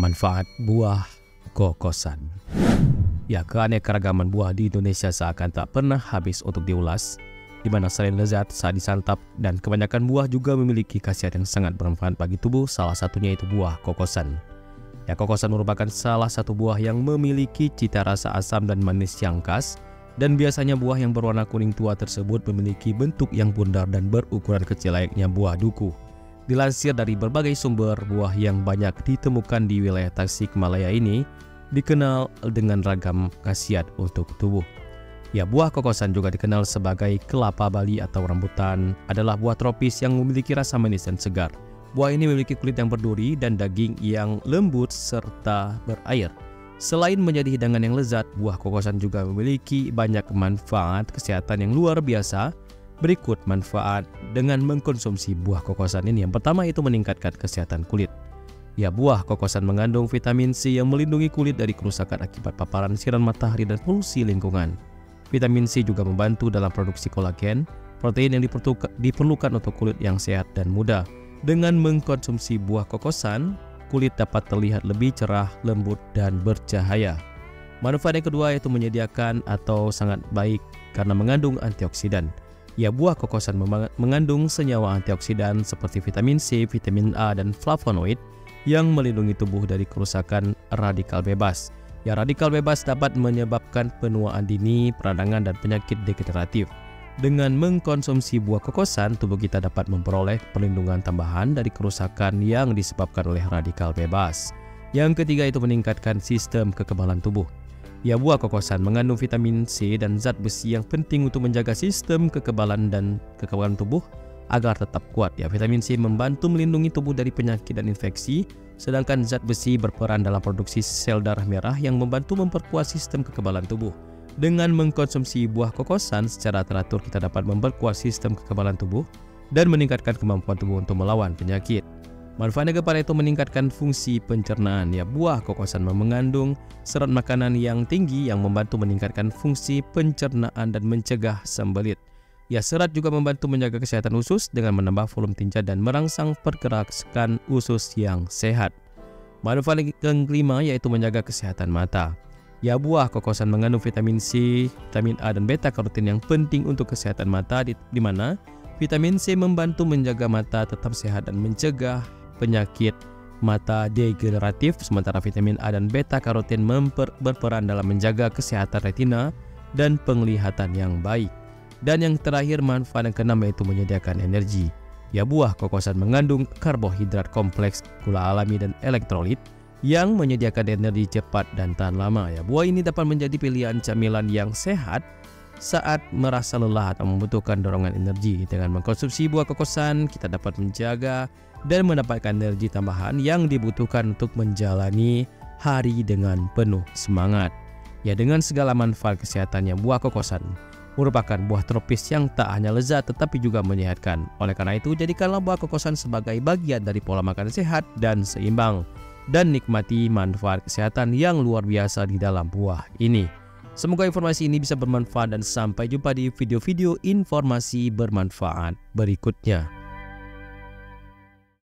Manfaat buah kokosan Ya, keanekaragaman buah di Indonesia seakan tak pernah habis untuk diulas di mana selain lezat saat disantap dan kebanyakan buah juga memiliki khasiat yang sangat bermanfaat bagi tubuh, salah satunya itu buah kokosan. Ya, kokosan merupakan salah satu buah yang memiliki cita rasa asam dan manis yang khas, dan biasanya buah yang berwarna kuning tua tersebut memiliki bentuk yang bundar dan berukuran kecil layaknya buah duku. Dilansir dari berbagai sumber, buah yang banyak ditemukan di wilayah Tasikmalaya ini dikenal dengan ragam khasiat untuk tubuh. Ya, buah kokosan juga dikenal sebagai kelapa Bali atau rambutan, adalah buah tropis yang memiliki rasa manis dan segar. Buah ini memiliki kulit yang berduri dan daging yang lembut serta berair. Selain menjadi hidangan yang lezat, buah kokosan juga memiliki banyak manfaat kesehatan yang luar biasa. Berikut manfaat dengan mengkonsumsi buah kokosan ini. Yang pertama itu meningkatkan kesehatan kulit. Ya, buah kokosan mengandung vitamin C yang melindungi kulit dari kerusakan akibat paparan sinar matahari dan polusi lingkungan. Vitamin C juga membantu dalam produksi kolagen, protein yang diperlukan untuk kulit yang sehat dan muda. Dengan mengkonsumsi buah kokosan, kulit dapat terlihat lebih cerah, lembut, dan bercahaya. Manfaat yang kedua yaitu menyediakan atau sangat baik karena mengandung antioksidan. Ya, buah kokosan mengandung senyawa antioksidan seperti vitamin C, vitamin A, dan flavonoid yang melindungi tubuh dari kerusakan radikal bebas. Ya, radikal bebas dapat menyebabkan penuaan dini, peradangan, dan penyakit degeneratif. Dengan mengkonsumsi buah kokosan, tubuh kita dapat memperoleh perlindungan tambahan dari kerusakan yang disebabkan oleh radikal bebas. Yang ketiga itu meningkatkan sistem kekebalan tubuh. Ya, buah kokosan mengandung vitamin C dan zat besi yang penting untuk menjaga sistem kekebalan dan kekebalan tubuh agar tetap kuat. Ya, vitamin C membantu melindungi tubuh dari penyakit dan infeksi, sedangkan zat besi berperan dalam produksi sel darah merah yang membantu memperkuat sistem kekebalan tubuh. Dengan mengkonsumsi buah kokosan secara teratur kita dapat memperkuat sistem kekebalan tubuh dan meningkatkan kemampuan tubuh untuk melawan penyakit. Manfaatnya kepada itu meningkatkan fungsi pencernaan. Ya, buah kokosan mengandung serat makanan yang tinggi yang membantu meningkatkan fungsi pencernaan dan mencegah sembelit. Ya, serat juga membantu menjaga kesehatan usus dengan menambah volume tinja dan merangsang pergerakan usus yang sehat. Manfaat yang kelima yaitu menjaga kesehatan mata. Ya, buah kokosan mengandung vitamin C, vitamin A, dan beta karotin yang penting untuk kesehatan mata di, di mana vitamin C membantu menjaga mata tetap sehat dan mencegah penyakit mata degeneratif, sementara vitamin A dan beta karotin berperan dalam menjaga kesehatan retina dan penglihatan yang baik. Dan yang terakhir manfaat yang keenam yaitu menyediakan energi. Ya buah kokosan mengandung karbohidrat kompleks, gula alami dan elektrolit yang menyediakan energi cepat dan tahan lama. Ya, buah ini dapat menjadi pilihan camilan yang sehat saat merasa lelah atau membutuhkan dorongan energi. Dengan mengkonsumsi buah kokosan, kita dapat menjaga dan mendapatkan energi tambahan yang dibutuhkan untuk menjalani hari dengan penuh semangat. Ya, dengan segala manfaat kesehatannya, buah kokosan merupakan buah tropis yang tak hanya lezat tetapi juga menyehatkan. Oleh karena itu, jadikanlah buah kokosan sebagai bagian dari pola makan sehat dan seimbang dan nikmati manfaat kesehatan yang luar biasa di dalam buah ini. Semoga informasi ini bisa bermanfaat dan sampai jumpa di video-video informasi bermanfaat berikutnya.